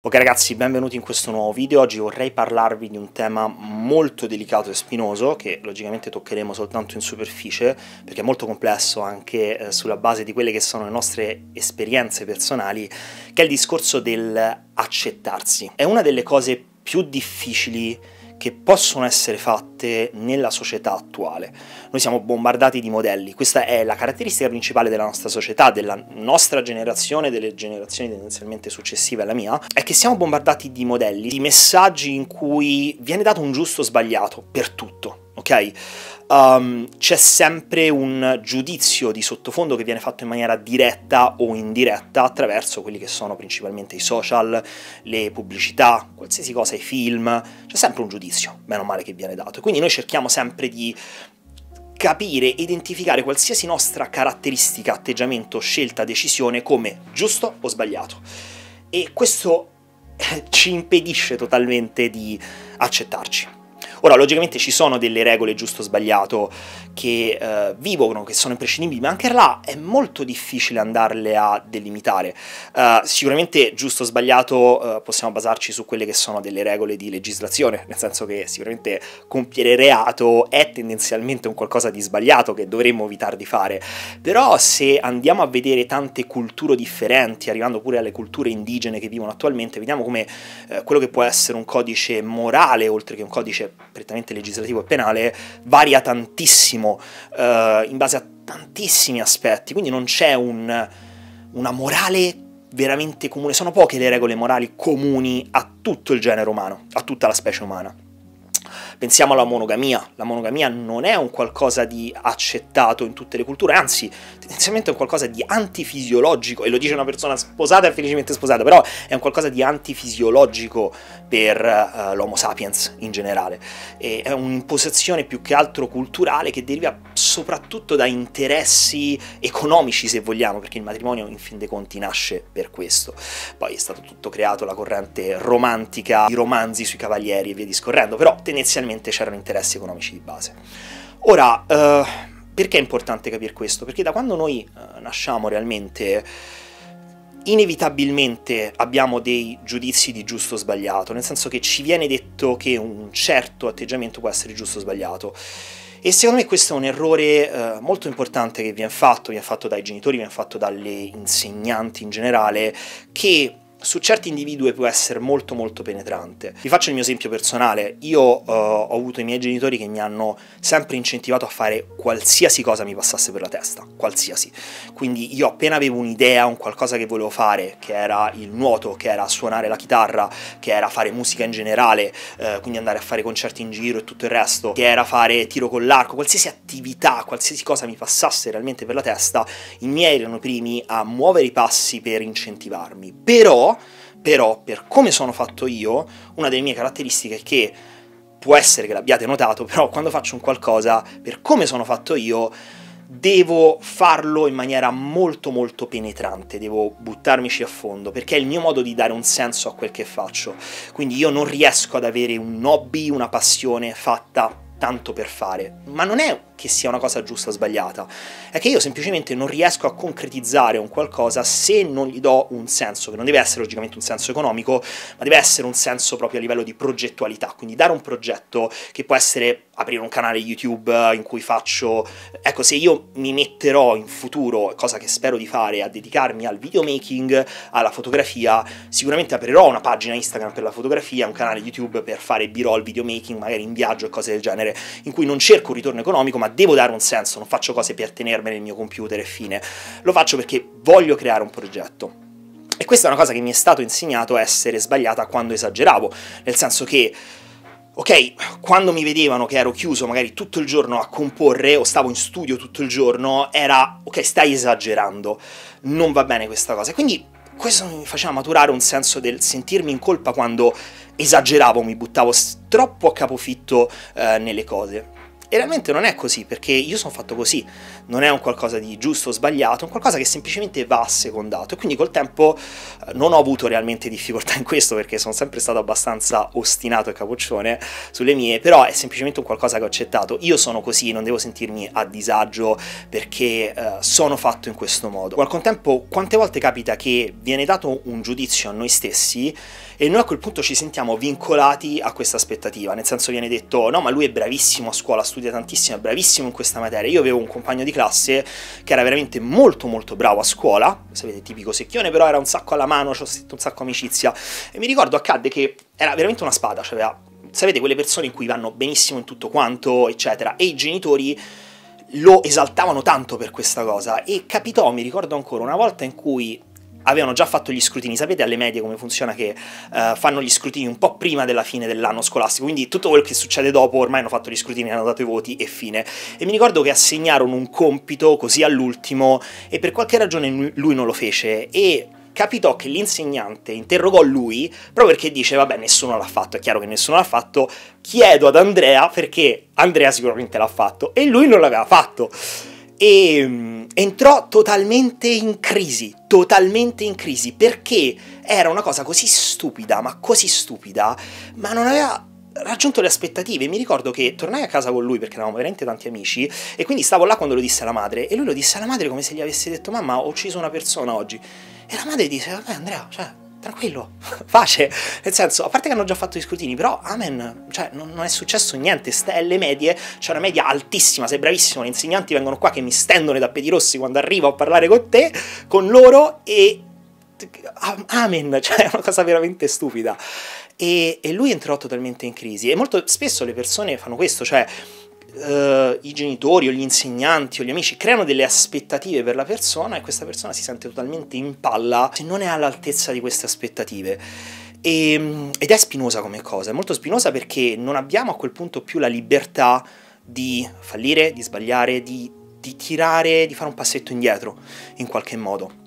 Ok ragazzi, benvenuti in questo nuovo video. Oggi vorrei parlarvi di un tema molto delicato e spinoso, che logicamente toccheremo soltanto in superficie, perché è molto complesso anche eh, sulla base di quelle che sono le nostre esperienze personali, che è il discorso dell'accettarsi. È una delle cose più difficili che possono essere fatte nella società attuale. Noi siamo bombardati di modelli, questa è la caratteristica principale della nostra società, della nostra generazione, delle generazioni tendenzialmente successive alla mia, è che siamo bombardati di modelli, di messaggi in cui viene dato un giusto o sbagliato per tutto, ok? um, c'è sempre un giudizio di sottofondo che viene fatto in maniera diretta o indiretta attraverso quelli che sono principalmente i social, le pubblicità, qualsiasi cosa, i film, c'è sempre un giudizio, meno male che viene dato. Quindi noi cerchiamo sempre di capire, identificare qualsiasi nostra caratteristica, atteggiamento, scelta, decisione come giusto o sbagliato. E questo ci impedisce totalmente di accettarci. Ora, logicamente ci sono delle regole giusto o sbagliato che eh, vivono, che sono imprescindibili, ma anche là è molto difficile andarle a delimitare. Uh, sicuramente giusto o sbagliato uh, possiamo basarci su quelle che sono delle regole di legislazione, nel senso che sicuramente compiere reato è tendenzialmente un qualcosa di sbagliato che dovremmo evitare di fare, però se andiamo a vedere tante culture differenti, arrivando pure alle culture indigene che vivono attualmente, vediamo come uh, quello che può essere un codice morale, oltre che un codice prettamente legislativo e penale, varia tantissimo uh, in base a tantissimi aspetti, quindi non c'è un, una morale veramente comune, sono poche le regole morali comuni a tutto il genere umano, a tutta la specie umana. Pensiamo alla monogamia, la monogamia non è un qualcosa di accettato in tutte le culture, anzi tendenzialmente è un qualcosa di antifisiologico, e lo dice una persona sposata e felicemente sposata, però è un qualcosa di antifisiologico per uh, l'Homo sapiens in generale. E è un'imposizione più che altro culturale che deriva soprattutto da interessi economici, se vogliamo, perché il matrimonio in fin dei conti nasce per questo. Poi è stato tutto creato la corrente romantica, i romanzi sui cavalieri e via discorrendo, però tendenzialmente ovviamente c'erano interessi economici di base. Ora, eh, perché è importante capire questo? Perché da quando noi eh, nasciamo realmente inevitabilmente abbiamo dei giudizi di giusto o sbagliato, nel senso che ci viene detto che un certo atteggiamento può essere giusto o sbagliato. E secondo me questo è un errore eh, molto importante che viene fatto, viene fatto dai genitori, viene fatto dalle insegnanti in generale, che su certi individui può essere molto molto penetrante. Vi faccio il mio esempio personale, io uh, ho avuto i miei genitori che mi hanno sempre incentivato a fare qualsiasi cosa mi passasse per la testa, qualsiasi. Quindi io appena avevo un'idea, un qualcosa che volevo fare, che era il nuoto, che era suonare la chitarra, che era fare musica in generale, uh, quindi andare a fare concerti in giro e tutto il resto, che era fare tiro con l'arco, qualsiasi attività, qualsiasi cosa mi passasse realmente per la testa, i miei erano i primi a muovere i passi per incentivarmi. Però però, per come sono fatto io, una delle mie caratteristiche è che può essere che l'abbiate notato, però quando faccio un qualcosa, per come sono fatto io, devo farlo in maniera molto molto penetrante, devo buttarmici a fondo, perché è il mio modo di dare un senso a quel che faccio. Quindi io non riesco ad avere un hobby, una passione fatta tanto per fare, ma non è che sia una cosa giusta o sbagliata, è che io semplicemente non riesco a concretizzare un qualcosa se non gli do un senso, che non deve essere logicamente un senso economico, ma deve essere un senso proprio a livello di progettualità, quindi dare un progetto che può essere aprire un canale YouTube in cui faccio, ecco se io mi metterò in futuro, cosa che spero di fare, a dedicarmi al videomaking, alla fotografia, sicuramente aprirò una pagina Instagram per la fotografia, un canale YouTube per fare b-roll, videomaking, magari in viaggio e cose del genere, in cui non cerco un ritorno economico, ma devo dare un senso, non faccio cose per tenermene il mio computer e fine, lo faccio perché voglio creare un progetto. E questa è una cosa che mi è stato insegnato a essere sbagliata quando esageravo, nel senso che ok, quando mi vedevano che ero chiuso magari tutto il giorno a comporre o stavo in studio tutto il giorno, era ok, stai esagerando, non va bene questa cosa. Quindi questo mi faceva maturare un senso del sentirmi in colpa quando esageravo, mi buttavo troppo a capofitto eh, nelle cose. E realmente non è così, perché io sono fatto così, non è un qualcosa di giusto o sbagliato, è un qualcosa che semplicemente va assecondato. E quindi col tempo eh, non ho avuto realmente difficoltà in questo, perché sono sempre stato abbastanza ostinato e capoccione sulle mie, però è semplicemente un qualcosa che ho accettato. Io sono così, non devo sentirmi a disagio perché eh, sono fatto in questo modo. Al contempo, quante volte capita che viene dato un giudizio a noi stessi e noi a quel punto ci sentiamo vincolati a questa aspettativa, nel senso viene detto no ma lui è bravissimo a scuola, studia tantissimo, è bravissimo in questa materia. Io avevo un compagno di classe che era veramente molto molto bravo a scuola, sapete tipico secchione, però era un sacco alla mano, ci ho sentito un sacco amicizia e mi ricordo accadde che era veramente una spada, cioè aveva, sapete quelle persone in cui vanno benissimo in tutto quanto, eccetera, e i genitori lo esaltavano tanto per questa cosa e capitò, mi ricordo ancora, una volta in cui avevano già fatto gli scrutini. Sapete alle medie come funziona che uh, fanno gli scrutini un po' prima della fine dell'anno scolastico, quindi tutto quello che succede dopo ormai hanno fatto gli scrutini, hanno dato i voti e fine. E mi ricordo che assegnarono un compito così all'ultimo e per qualche ragione lui non lo fece e capitò che l'insegnante interrogò lui proprio perché dice vabbè nessuno l'ha fatto, è chiaro che nessuno l'ha fatto, chiedo ad Andrea perché Andrea sicuramente l'ha fatto e lui non l'aveva fatto e um, entrò totalmente in crisi, totalmente in crisi, perché era una cosa così stupida, ma così stupida, ma non aveva raggiunto le aspettative. Mi ricordo che tornai a casa con lui perché eravamo veramente tanti amici e quindi stavo là quando lo disse alla madre e lui lo disse alla madre come se gli avesse detto mamma ho ucciso una persona oggi. E la madre disse vabbè Andrea, cioè tranquillo, pace, nel senso, a parte che hanno già fatto gli scrutini, però amen, cioè non, non è successo niente, stai alle medie, c'è una media altissima, sei bravissimo, gli insegnanti vengono qua che mi stendono i tappeti rossi quando arrivo a parlare con te, con loro e amen, cioè è una cosa veramente stupida. E, e lui entrò totalmente in crisi e molto spesso le persone fanno questo, cioè uh, i genitori o gli insegnanti o gli amici creano delle aspettative per la persona e questa persona si sente totalmente in palla se non è all'altezza di queste aspettative. E, ehm, ed è spinosa come cosa, è molto spinosa perché non abbiamo a quel punto più la libertà di fallire, di sbagliare, di, di tirare, di fare un passetto indietro in qualche modo.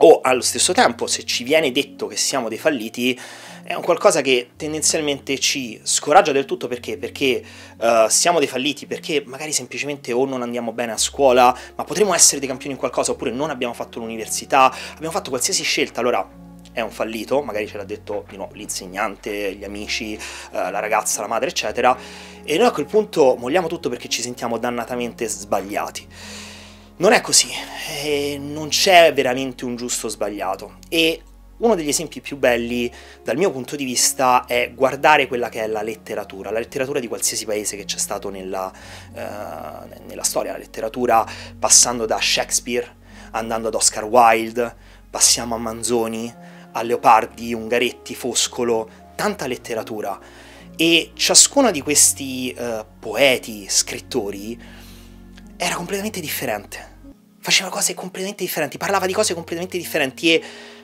O allo stesso tempo, se ci viene detto che siamo dei falliti, è un qualcosa che tendenzialmente ci scoraggia del tutto perché? Perché uh, siamo dei falliti, perché magari semplicemente o non andiamo bene a scuola, ma potremmo essere dei campioni in qualcosa, oppure non abbiamo fatto l'università, abbiamo fatto qualsiasi scelta, allora è un fallito, magari ce l'ha detto di nuovo, l'insegnante, gli amici, uh, la ragazza, la madre, eccetera, e noi a quel punto molliamo tutto perché ci sentiamo dannatamente sbagliati. Non è così, eh, non c'è veramente un giusto o sbagliato. E uno degli esempi più belli dal mio punto di vista è guardare quella che è la letteratura, la letteratura di qualsiasi paese che c'è stato nella, uh, nella storia, la letteratura passando da Shakespeare, andando ad Oscar Wilde, passiamo a Manzoni, a Leopardi, Ungaretti, Foscolo, tanta letteratura. E ciascuno di questi uh, poeti, scrittori, era completamente differente. Faceva cose completamente differenti, parlava di cose completamente differenti e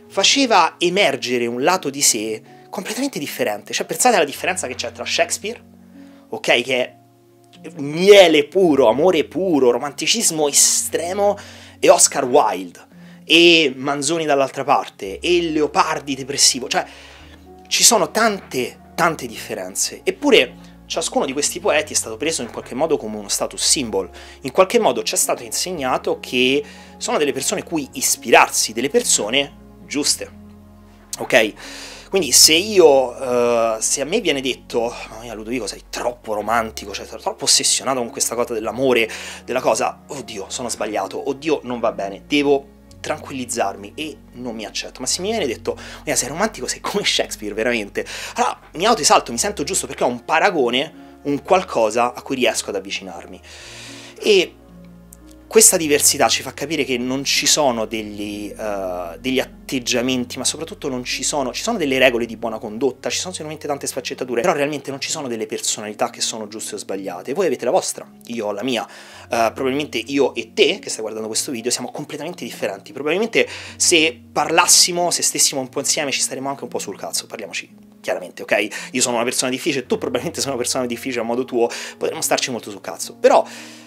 faceva emergere un lato di sé completamente differente. Cioè, pensate alla differenza che c'è tra Shakespeare, ok, che è miele puro, amore puro, romanticismo estremo, e Oscar Wilde, e Manzoni dall'altra parte, e Leopardi depressivo. Cioè, ci sono tante, tante differenze. Eppure ciascuno di questi poeti è stato preso in qualche modo come uno status symbol, in qualche modo ci è stato insegnato che sono delle persone cui ispirarsi, delle persone giuste. Ok? Quindi se io, uh, se a me viene detto, oh, Ludovico sei troppo romantico, cioè troppo ossessionato con questa cosa dell'amore, della cosa, oddio, sono sbagliato, oddio, non va bene, devo tranquillizzarmi e non mi accetto. Ma se mi viene detto, oh, sei romantico, sei come Shakespeare, veramente, allora mi autoesalto, mi sento giusto perché ho un paragone, un qualcosa a cui riesco ad avvicinarmi. E questa diversità ci fa capire che non ci sono degli, uh, degli, atteggiamenti, ma soprattutto non ci sono, ci sono delle regole di buona condotta, ci sono sicuramente tante sfaccettature, però realmente non ci sono delle personalità che sono giuste o sbagliate. Voi avete la vostra, io ho la mia. Uh, probabilmente io e te, che stai guardando questo video, siamo completamente differenti. Probabilmente se parlassimo, se stessimo un po' insieme, ci staremmo anche un po' sul cazzo, parliamoci chiaramente, ok? Io sono una persona difficile, tu probabilmente sei una persona difficile a modo tuo, potremmo starci molto sul cazzo. Però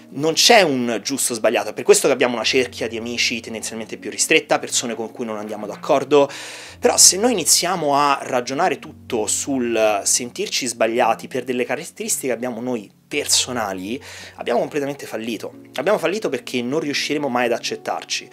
non c'è un giusto o sbagliato, è per questo che abbiamo una cerchia di amici tendenzialmente più ristretta, persone con cui non andiamo d'accordo, però se noi iniziamo a ragionare tutto sul sentirci sbagliati per delle caratteristiche che abbiamo noi personali, abbiamo completamente fallito. Abbiamo fallito perché non riusciremo mai ad accettarci.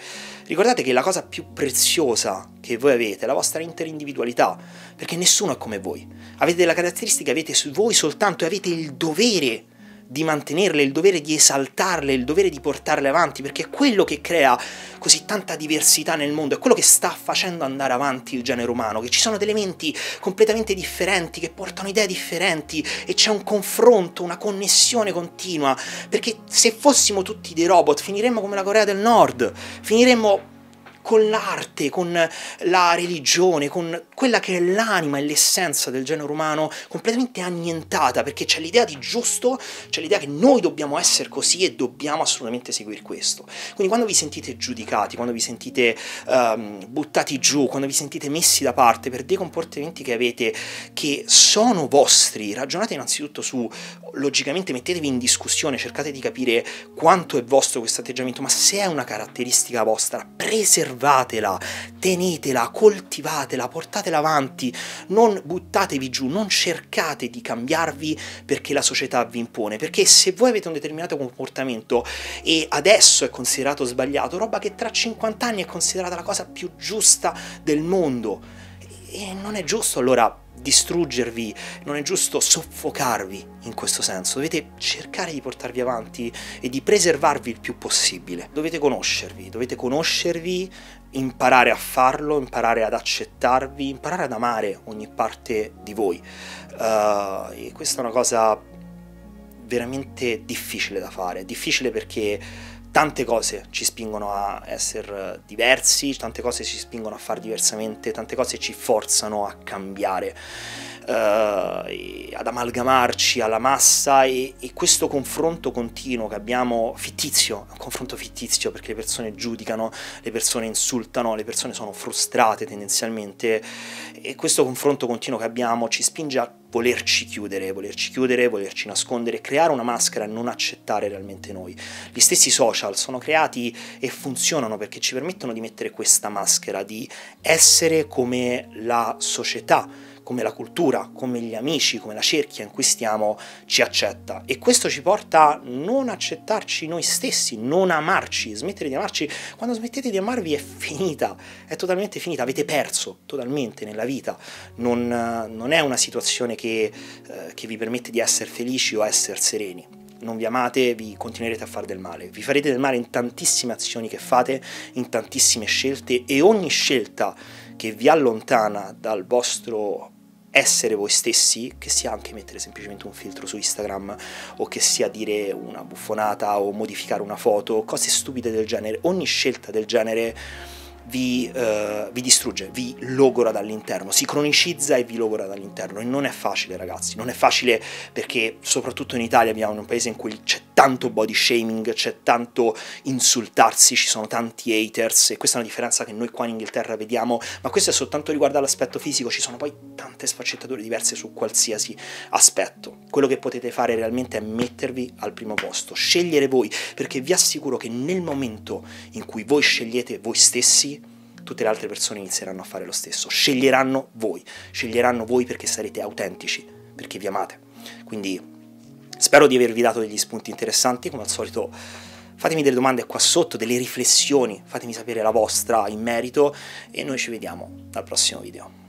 Ricordate che la cosa più preziosa che voi avete è la vostra interindividualità, perché nessuno è come voi. Avete delle caratteristiche, avete su voi soltanto e avete il dovere di mantenerle, il dovere di esaltarle, il dovere di portarle avanti, perché è quello che crea così tanta diversità nel mondo, è quello che sta facendo andare avanti il genere umano, che ci sono elementi completamente differenti, che portano idee differenti e c'è un confronto, una connessione continua, perché se fossimo tutti dei robot finiremmo come la Corea del Nord, finiremmo con l'arte, con la religione, con quella che è l'anima e l'essenza del genere umano completamente annientata, perché c'è l'idea di giusto, c'è l'idea che noi dobbiamo essere così e dobbiamo assolutamente seguire questo. Quindi quando vi sentite giudicati, quando vi sentite um, buttati giù, quando vi sentite messi da parte per dei comportamenti che avete che sono vostri, ragionate innanzitutto su, logicamente mettetevi in discussione, cercate di capire quanto è vostro questo atteggiamento, ma se è una caratteristica vostra, preservatela conservatela, tenetela, coltivatela, portatela avanti, non buttatevi giù, non cercate di cambiarvi perché la società vi impone, perché se voi avete un determinato comportamento e adesso è considerato sbagliato, roba che tra 50 anni è considerata la cosa più giusta del mondo, e non è giusto allora distruggervi, non è giusto soffocarvi in questo senso, dovete cercare di portarvi avanti e di preservarvi il più possibile. Dovete conoscervi, dovete conoscervi, imparare a farlo, imparare ad accettarvi, imparare ad amare ogni parte di voi. Uh, e questa è una cosa veramente difficile da fare, difficile perché tante cose ci spingono a essere diversi, tante cose ci spingono a fare diversamente, tante cose ci forzano a cambiare, uh, ad amalgamarci alla massa e, e, questo confronto continuo che abbiamo, fittizio, un confronto fittizio perché le persone giudicano, le persone insultano, le persone sono frustrate tendenzialmente e questo confronto continuo che abbiamo ci spinge a volerci chiudere, volerci chiudere, volerci nascondere, creare una maschera e non accettare realmente noi. Gli stessi social sono creati e funzionano perché ci permettono di mettere questa maschera, di essere come la società come la cultura, come gli amici, come la cerchia in cui stiamo ci accetta. E questo ci porta a non accettarci noi stessi, non amarci, smettere di amarci. Quando smettete di amarvi è finita, è totalmente finita, avete perso totalmente nella vita. Non, non è una situazione che, eh, che vi permette di essere felici o essere sereni non vi amate, vi continuerete a fare del male. Vi farete del male in tantissime azioni che fate, in tantissime scelte e ogni scelta che vi allontana dal vostro essere voi stessi, che sia anche mettere semplicemente un filtro su Instagram o che sia dire una buffonata o modificare una foto, cose stupide del genere, ogni scelta del genere vi, uh, vi, distrugge, vi logora dall'interno, si cronicizza e vi logora dall'interno e non è facile ragazzi, non è facile perché soprattutto in Italia abbiamo un paese in cui c'è tanto body shaming, c'è tanto insultarsi, ci sono tanti haters e questa è una differenza che noi qua in Inghilterra vediamo, ma questo è soltanto riguardo all'aspetto fisico, ci sono poi tante sfaccettature diverse su qualsiasi aspetto. Quello che potete fare realmente è mettervi al primo posto, scegliere voi, perché vi assicuro che nel momento in cui voi scegliete voi stessi, tutte le altre persone inizieranno a fare lo stesso, sceglieranno voi, sceglieranno voi perché sarete autentici, perché vi amate. Quindi spero di avervi dato degli spunti interessanti, come al solito fatemi delle domande qua sotto, delle riflessioni, fatemi sapere la vostra in merito. E noi ci vediamo al prossimo video.